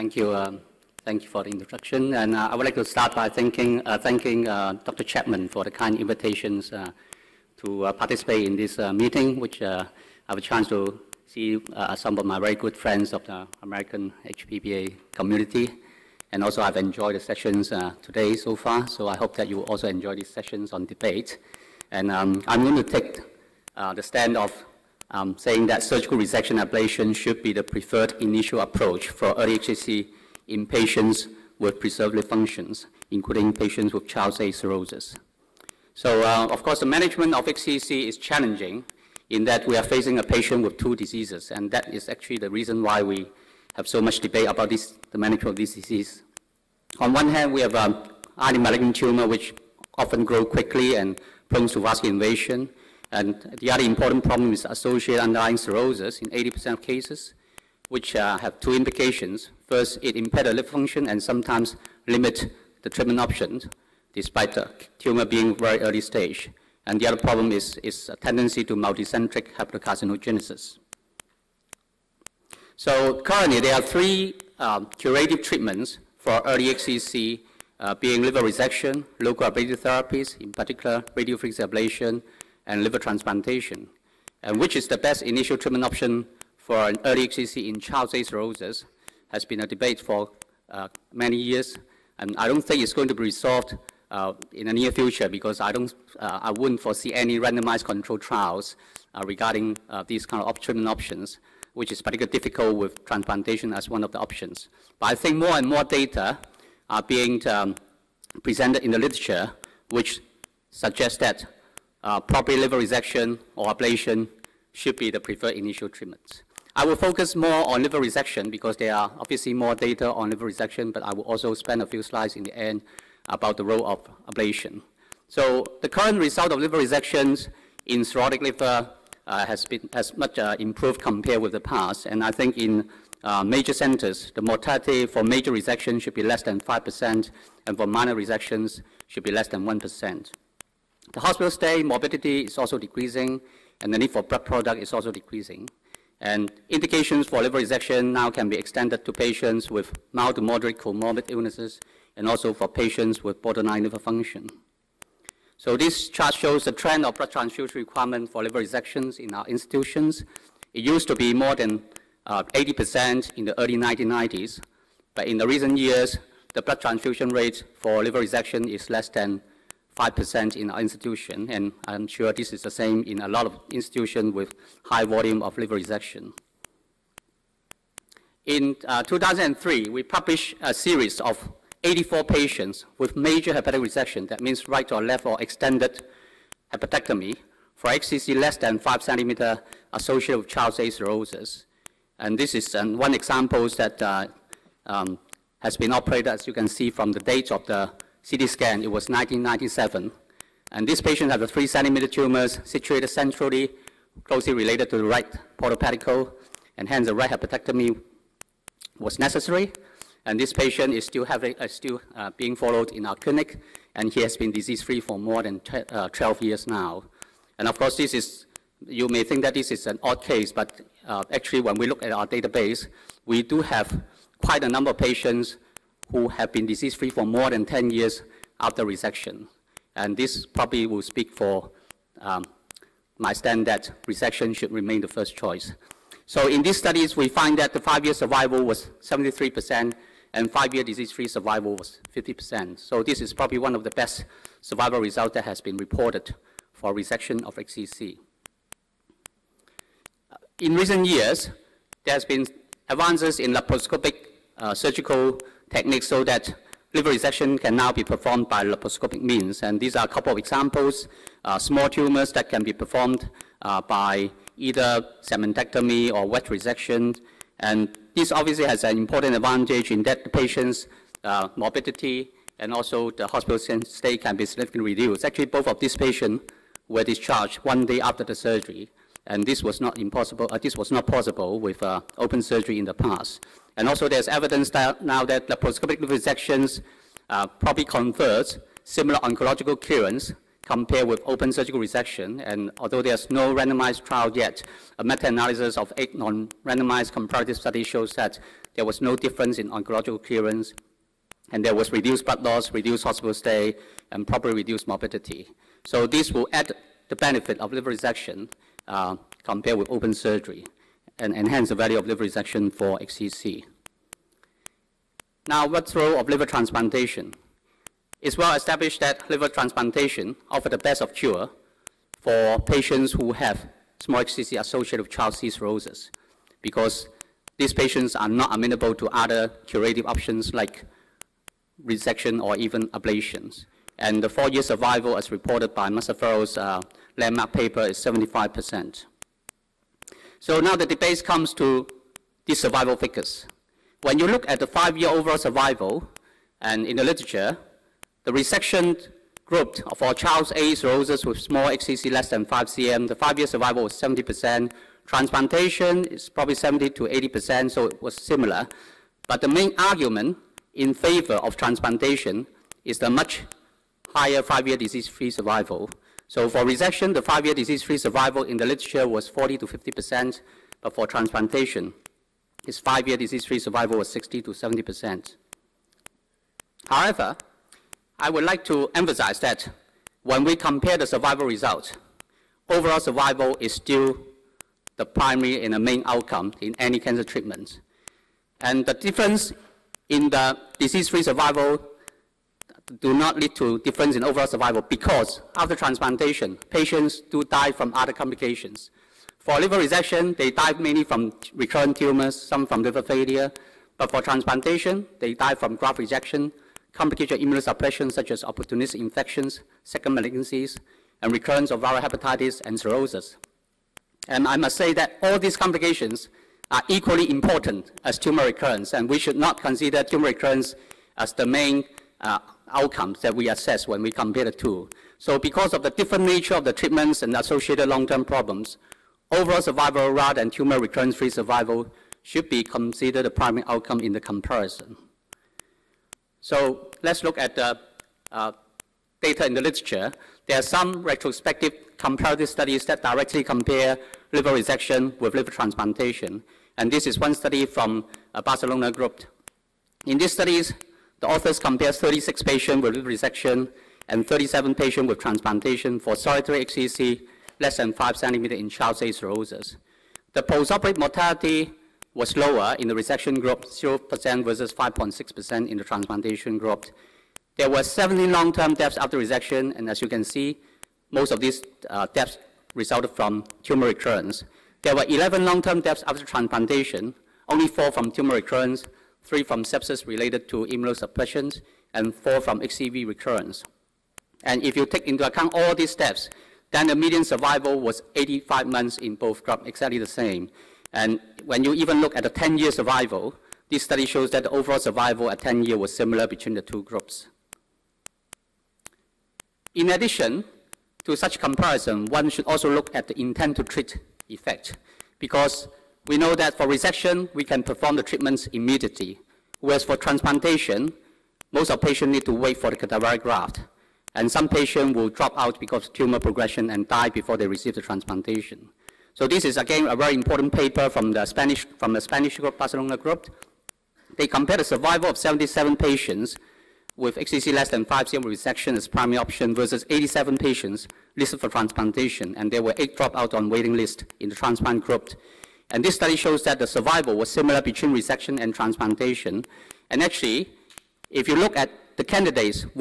Thank you. Um, thank you for the introduction. And uh, I would like to start by thanking, uh, thanking uh, Dr. Chapman for the kind invitations uh, to uh, participate in this uh, meeting, which I have a chance to see some of my very good friends of the American HPBA community. And also I've enjoyed the sessions today so far, so I hope that you also enjoy these sessions on debate. And um, I'm going to take the stand of um, saying that surgical resection ablation should be the preferred initial approach for early HCC in patients with preserved functions, including patients with Child's A cirrhosis. So, uh, of course, the management of HCC is challenging in that we are facing a patient with two diseases, and that is actually the reason why we have so much debate about this, the management of this disease. On one hand, we have um, highly malignant tumor which often grow quickly and prone to vascular invasion. And the other important problem is associated underlying cirrhosis in 80% of cases, which uh, have two implications. First, it impairs the liver function and sometimes limit the treatment options, despite the tumor being very early stage. And the other problem is, is a tendency to multicentric hepatocarcinogenesis. So currently, there are three uh, curative treatments for early HCC, uh, being liver resection, local ablative therapies, in particular radiofrequency ablation, and liver transplantation, and which is the best initial treatment option for an early HCC in A cirrhosis has been a debate for uh, many years, and I don't think it's going to be resolved uh, in the near future because I don't, uh, I wouldn't foresee any randomized controlled trials uh, regarding uh, these kind of treatment options, which is particularly difficult with transplantation as one of the options. But I think more and more data are being um, presented in the literature, which suggests that uh, proper liver resection or ablation should be the preferred initial treatment. I will focus more on liver resection because there are obviously more data on liver resection, but I will also spend a few slides in the end about the role of ablation. So the current result of liver resections in cirrhotic liver uh, has, been, has much uh, improved compared with the past, and I think in uh, major centers, the mortality for major resection should be less than 5%, and for minor resections should be less than 1%. The hospital stay morbidity is also decreasing, and the need for blood product is also decreasing. And indications for liver resection now can be extended to patients with mild to moderate comorbid illnesses, and also for patients with borderline liver function. So this chart shows the trend of blood transfusion requirement for liver resections in our institutions. It used to be more than 80% uh, in the early 1990s, but in the recent years, the blood transfusion rate for liver resection is less than 5% in our institution, and I'm sure this is the same in a lot of institutions with high volume of liver resection. In uh, 2003, we published a series of 84 patients with major hepatic resection, that means right or left or extended hepatectomy, for HCC less than 5 centimeter associated with Child's A cirrhosis. And this is um, one example that uh, um, has been operated, as you can see from the date of the CT scan, it was 1997. And this patient had a three centimeter tumors situated centrally, closely related to the right portal pedicle, and hence a right hepatectomy was necessary. And this patient is still, having, uh, still uh, being followed in our clinic, and he has been disease-free for more than uh, 12 years now. And of course, this is, you may think that this is an odd case, but uh, actually when we look at our database, we do have quite a number of patients who have been disease-free for more than 10 years after resection. And this probably will speak for um, my stand that resection should remain the first choice. So in these studies, we find that the five-year survival was 73%, and five-year disease-free survival was 50%. So this is probably one of the best survival results that has been reported for resection of HCC. In recent years, there has been advances in laparoscopic uh, surgical techniques so that liver resection can now be performed by laparoscopic means. And these are a couple of examples, uh, small tumors that can be performed uh, by either segmentectomy or wedge resection. And this obviously has an important advantage in that the patient's uh, morbidity and also the hospital stay can be significantly reduced. Actually, both of these patients were discharged one day after the surgery. And this was not impossible, uh, this was not possible with uh, open surgery in the past. And also there's evidence that now that laparoscopic resections uh, probably confers similar oncological clearance compared with open surgical resection. And although there's no randomized trial yet, a meta-analysis of eight non-randomized comparative studies shows that there was no difference in oncological clearance, and there was reduced blood loss, reduced hospital stay, and probably reduced morbidity. So this will add the benefit of liver resection uh, compared with open surgery and enhance the value of liver resection for HCC. Now, what's the role of liver transplantation? It's well established that liver transplantation offers the best of cure for patients who have small HCC associated with Child C cirrhosis because these patients are not amenable to other curative options like resection or even ablations. And the four-year survival, as reported by Mazzaferro's uh, landmark paper, is 75%. So now the debate comes to the survival figures. When you look at the five-year overall survival, and in the literature, the resection group for Child A cirrhosis with small HCC less than 5 cm, the five-year survival was 70%. Transplantation is probably 70 to 80%, so it was similar. But the main argument in favor of transplantation is the much higher five-year disease-free survival. So for resection, the five-year disease-free survival in the literature was 40 to 50%, but for transplantation, its five-year disease-free survival was 60 to 70%. However, I would like to emphasize that when we compare the survival results, overall survival is still the primary and the main outcome in any cancer treatment. And the difference in the disease-free survival do not lead to difference in overall survival because after transplantation, patients do die from other complications. For liver resection, they die mainly from recurrent tumors, some from liver failure. But for transplantation, they die from graft rejection, complicated immunosuppression such as opportunistic infections, second malignancies, and recurrence of viral hepatitis and cirrhosis. And I must say that all these complications are equally important as tumor recurrence, and we should not consider tumor recurrence as the main uh, outcomes that we assess when we compare the two. So because of the different nature of the treatments and associated long-term problems, overall survival rather than tumor recurrence-free survival should be considered the primary outcome in the comparison. So let's look at the uh, data in the literature. There are some retrospective comparative studies that directly compare liver resection with liver transplantation. And this is one study from a Barcelona group. In these studies, the authors compare 36 patients with resection and 37 patients with transplantation for solitary HCC less than 5 centimeter in child stage cirrhosis. The postoperative mortality was lower in the resection group, 0% versus 5.6% in the transplantation group. There were 17 long-term deaths after resection, and as you can see, most of these uh, deaths resulted from tumor recurrence. There were 11 long-term deaths after transplantation, only four from tumor recurrence, three from sepsis related to immunosuppression, and four from HCV recurrence. And if you take into account all these steps, then the median survival was 85 months in both groups, exactly the same. And when you even look at the 10-year survival, this study shows that the overall survival at 10 years was similar between the two groups. In addition to such comparison, one should also look at the intent to treat effect, because we know that for resection, we can perform the treatments immediately, whereas for transplantation, most of patients need to wait for the cadaveric graft, and some patients will drop out because of tumor progression and die before they receive the transplantation. So this is, again, a very important paper from the Spanish, from the Spanish group, Barcelona group. They compared the survival of 77 patients with HCC less than 5 cm resection as primary option versus 87 patients listed for transplantation, and there were eight dropouts on waiting list in the transplant group. And this study shows that the survival was similar between resection and transplantation. And actually, if you look at the candidates with